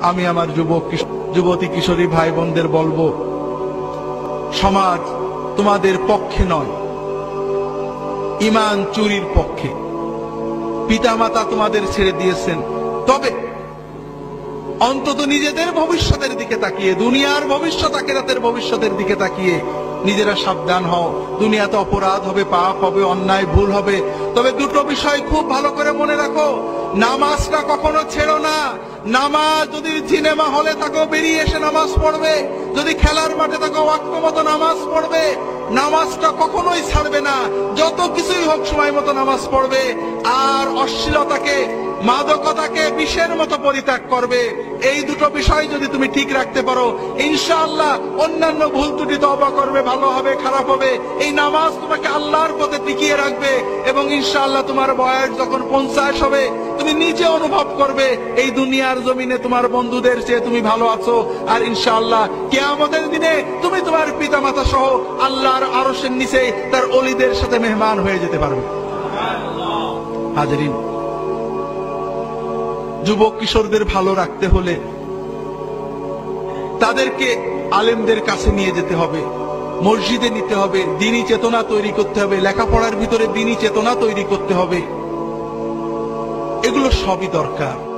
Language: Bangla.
আমি আমার যুবক যুবতী কিশোরী ভাই বোনদের বলব, সমাজ তোমাদের পক্ষে নয়, ইমান চুরির পক্ষে। পিতামাতা তোমাদের ছেড়ে দিয়েছেন। তবে অন্তত নিজেদের ভবিষ্যতের দিকে তাকিয়ে, দুনিয়ার ভবিষ্যৎ আখেরাতের ভবিষ্যতের দিকে তাকিয়ে নিজেরা সাবধান হও। দুনিয়াতে অপরাধ হবে, পাপ হবে, অন্যায়, ভুল হবে। তবে দুটো বিষয় খুব ভালো করে মনে রাখো। নামাজটা কখনো ছেড়ো না। নামাজ যদি সিনেমা হলে থাকো বেরিয়ে এসে নামাজ পড়বে। যদি খেলার মাঠে থাকো ওয়াক্ত মতো নামাজ পড়বে। নামাজটা কখনোই ছাড়বে না। যত কিছুই হোক সময় মতো নামাজ পড়বে। আর অশ্লীলতাকে, মাদকতাকে বিষের মতো পরিত্যাগ করবে। এই দুটো বিষয় যদি তুমি ঠিক রাখতে পারো, ইনশাআল্লাহ অন্যান্য ভুল ত্রুটি তবা করবে, ভালো হবে, খারাপ হবে। এই নামাজ তোমাকে আল্লাহর পথে টিকিয়ে রাখবে এবং ইনশাআল্লাহ তোমার বয়স যখন পঞ্চাশ হবে তুমি নিজে অনুভব করবে, এই দুনিয়ার জমিনে তোমার বন্ধুদের চেয়ে তুমি ভালো আছো। আর ইনশাআল্লাহ কেয়ামতের দিনে তুমি তোমার পিতা মাতা সহ আল্লাহর আরশের নিচে তার অলিদের সাথে মেহমান হয়ে যেতে পারবে। হাজারিন, যুবক কিশোরদের ভালো রাখতে হলে তাদেরকে আলেমদের কাছে নিয়ে যেতে হবে, মসজিদে নিতে হবে, দিনী চেতনা তৈরি করতে হবে, লেখাপড়ার ভিতরে দিনী চেতনা তৈরি করতে হবে। এগুলো সবই দরকার।